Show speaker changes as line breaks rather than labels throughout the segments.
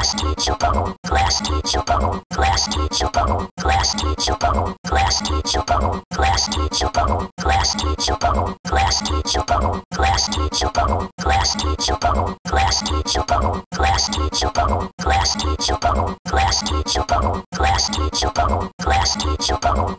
class teacher bubble, class teacher bubble, class teacher bubble, class teacher bubble, class teacher bubble, class teacher bubble, class teacher bubble, class teacher bubble, class teacher bubble, class teacher bubble, class teacher bubble, class teacher bubble, class teacher bubble, class teacher bubble, class teacher bubble, class teacher bubble,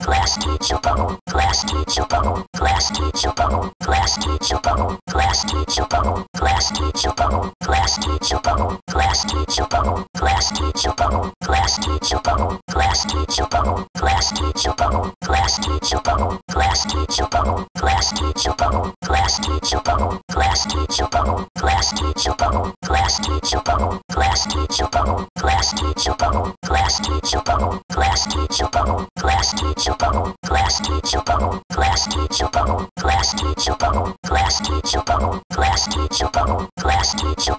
class teacher bubble, class teacher bubble, class teacher bubble, class teacher bubble, class teacher bubble, class teacher bubble, class teacher bubble, class teacher bubble, class teacher bubble, class teacher bubble, class teacher bubble, class teacher bubble, class teacher bubble, class teacher bubble, class teacher bubble, class teacher bubble, class teacher bubble, class teacher bubble, class teacher bubble, class teacher bubble, class teacher bubble, class teacher bubble, class teacher bubble, class teacher bubble, class teacher class teacher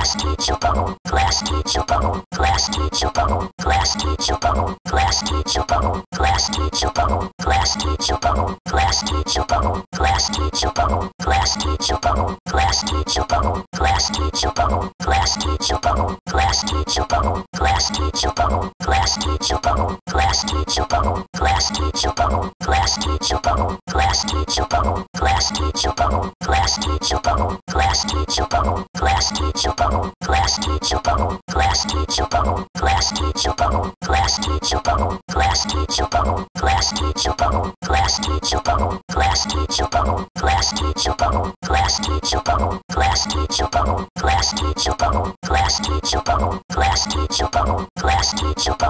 class teacher bubble, class teacher bubble, class teacher bubble, class teacher bubble, class teacher bubble, class teacher bubble, class teacher bubble, class teacher bubble, class teacher bubble, class teacher bubble, class teacher bubble, class teacher bubble, class teacher bubble, class teacher bubble, class teacher teacher bubble, class teacher bubble, class teacher bubble, class teacher bubble, class teacher bubble, class teacher bubble, class teacher bubble, class teacher bubble, class teacher bubble, class teacher bubble, class teacher bubble, class teacher bubble, class teacher bubble, class teacher bubble, class teacher bubble, class teacher bubble, class teacher bubble, class teacher bubble, class teacher bubble, class teacher bubble,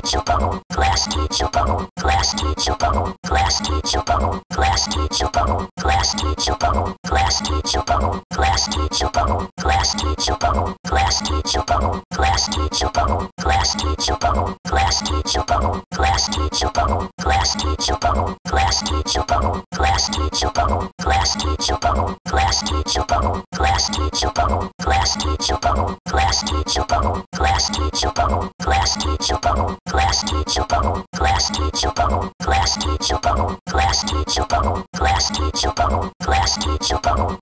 bubble, glass teacher bubble, glass teacher bubble, glass teacher bubble, glass teacher bubble, glass teacher bubble, glass teacher bubble, glass teacher bubble, glass teacher bubble, glass teacher bubble, glass teacher bubble, glass teacher bubble, glass teacher bubble, glass teacher bubble, glass teacher bubble, glass teacher bubble, glass glass teacher bubble, glass teacher bubble, glass teacher bubble, glass teacher bubble, glass teacher bubble, glass teacher bubble,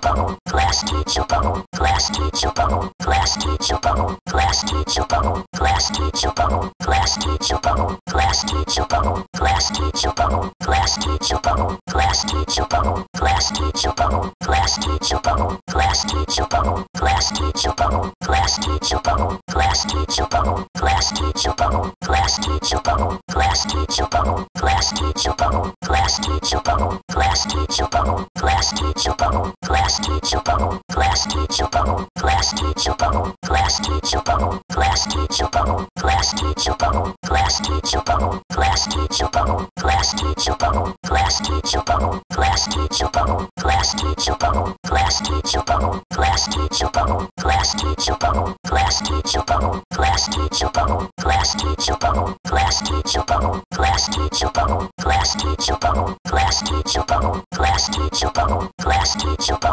bubble, glass teacher bubble, glass teacher bubble, glass teacher bubble, glass teacher bubble, glass teacher bubble, glass teacher bubble, glass teacher bubble, glass teacher bubble, glass teacher bubble, glass teacher bubble, glass teacher bubble, glass teacher bubble, glass teacher bubble, glass teacher bubble, glass teacher bubble, glass teacher glass teacher bubble, glass teacher bubble, glass teacher bubble, glass teacher bubble, glass teacher bubble, glass teacher bubble, glass teacher bubble, glass teacher bubble, glass teacher bubble, glass teacher bubble, glass teacher bubble, glass teacher bubble, glass teacher bubble, glass teacher bubble, glass teacher bubble, glass teacher bubble, glass teacher bubble, glass teacher bubble, glass teacher bubble, glass teacher glass teacher teacher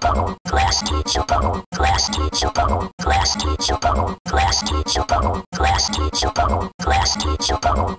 bubble, class teacher bubble, class teacher bubble, class teacher bubble, class teacher bubble, class teacher bubble, class teacher bubble,